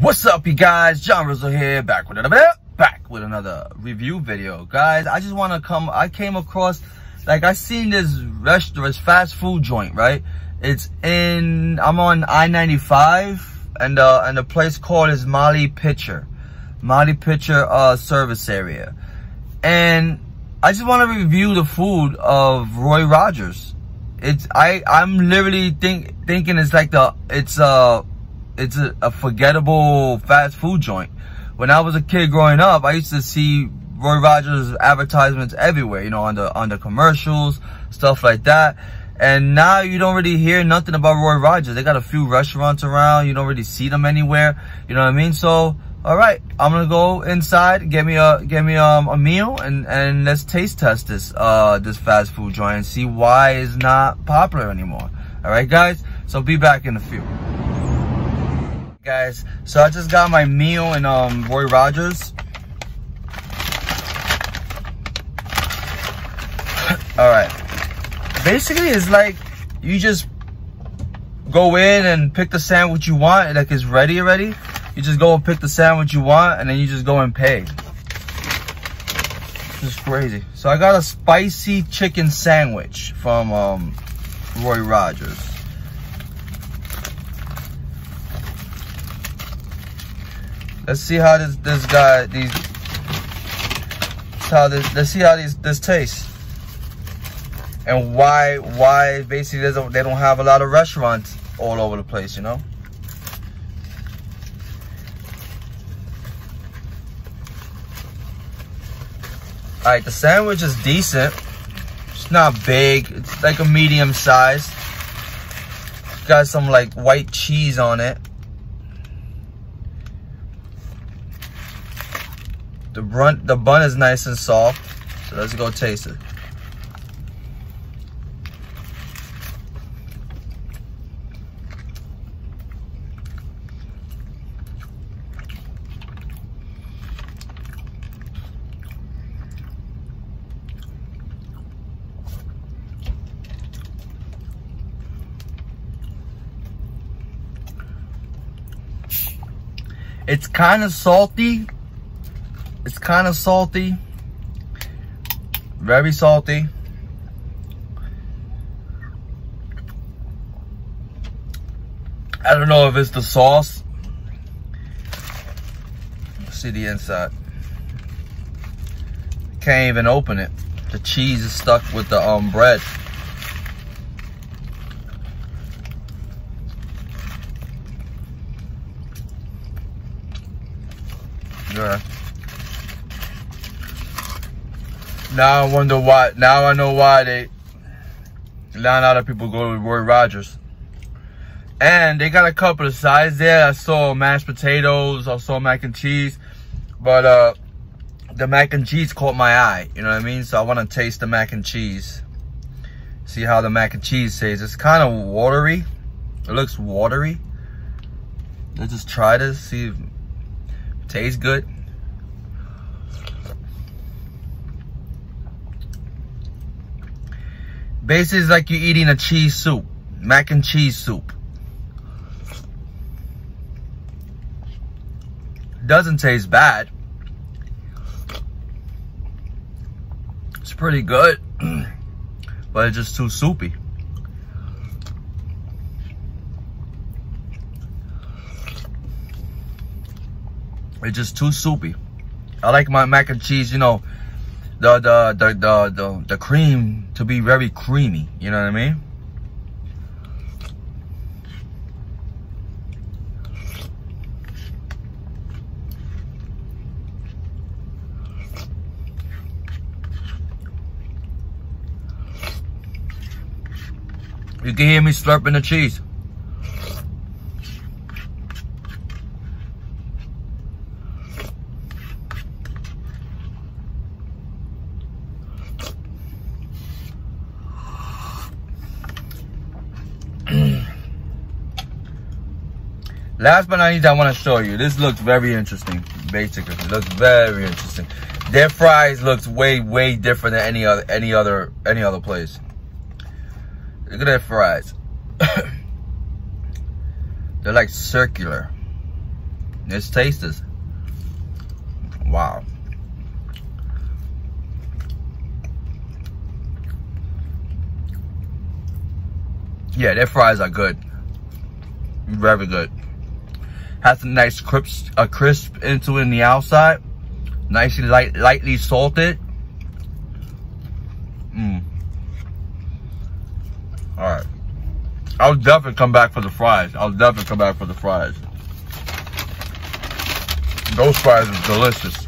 What's up, you guys? John Rizzo here, back with another back with another review video, guys. I just want to come. I came across, like, I seen this restaurant, fast food joint, right? It's in. I'm on I-95, and uh, and the place called is Molly Pitcher, Molly Pitcher uh service area, and I just want to review the food of Roy Rogers. It's I I'm literally think thinking it's like the it's uh it's a, a forgettable fast food joint. When I was a kid growing up, I used to see Roy Rogers advertisements everywhere, you know, on the on the commercials, stuff like that. And now you don't really hear nothing about Roy Rogers. They got a few restaurants around. You don't really see them anywhere. You know what I mean? So, all right, I'm gonna go inside, get me a get me um, a meal, and and let's taste test this uh this fast food joint and see why it's not popular anymore. All right, guys. So be back in a few guys. So i just got my meal in um roy rogers. All right basically it's like you just go in and pick the sandwich you want like it's ready already. You just go and pick the sandwich you want and then you just go and pay. This is crazy. So i got a spicy chicken sandwich from um roy rogers Let's see how this this guy these how this let's see how these this tastes and why why basically they don't have a lot of restaurants all over the place, you know. All right, the sandwich is decent. It's not big. It's like a medium size. Got some like white cheese on it. The bun, the bun is nice and soft. So let's go taste it. It's kind of salty, kind of salty. Very salty. I don't know if it's the sauce. Let's see the inside. Can't even open it. The cheese is stuck with the um bread. Yeah. Now I wonder why. Now I know why they. Now a lot of people go with Roy Rogers. And they got a couple of sides there. I saw mashed potatoes. I saw mac and cheese. But uh, the mac and cheese caught my eye. You know what I mean? So I want to taste the mac and cheese. See how the mac and cheese tastes. It's kind of watery. It looks watery. Let's just try this. See if it tastes good. Basically, it's like you're eating a cheese soup, mac and cheese soup. Doesn't taste bad. It's pretty good, but it's just too soupy. It's just too soupy. I like my mac and cheese, you know, the the the the the, the cream to be very creamy. You know what I mean? You can hear me slurping the cheese. Last but not least, I want to show you. This looks very interesting, basically. It looks very interesting. Their fries looks way, way different than any other, any other, any other place. Look at their fries. They're like circular. Let's taste this. Wow. Yeah, their fries are good. Very good. Has a nice crisp, a crisp into in the outside. Nicely light, lightly salted. Mmm. All right. I'll definitely come back for the fries. I'll definitely come back for the fries. Those fries are delicious.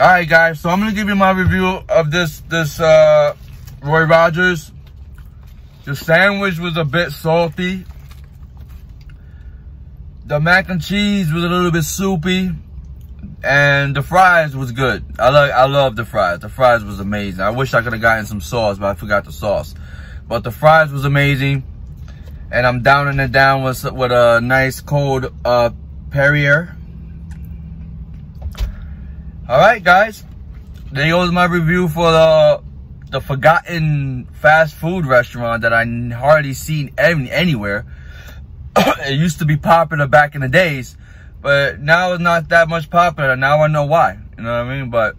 All right, guys. So I'm gonna give you my review of this this uh, Roy Rogers the sandwich was a bit salty. The mac and cheese was a little bit soupy. And the fries was good. I like I love the fries. The fries was amazing. I wish I could have gotten some sauce, but I forgot the sauce. But the fries was amazing. And I'm downing it down with, with a nice cold uh, Perrier. All right, guys. There goes my review for the the forgotten fast food restaurant that I hardly seen any, anywhere. it used to be popular back in the days, but now it's not that much popular. Now I know why. You know what I mean? But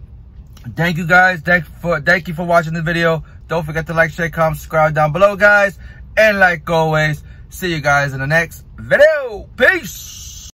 thank you guys. Thank for thank you for watching the video. Don't forget to like, share, comment, subscribe down below, guys. And like always, see you guys in the next video. Peace.